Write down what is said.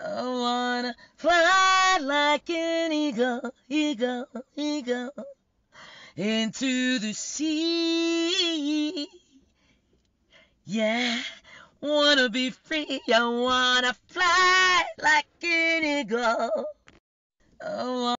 I wanna fly like an eagle, eagle, eagle into the sea. Yeah, wanna be free. I wanna fly like an eagle. I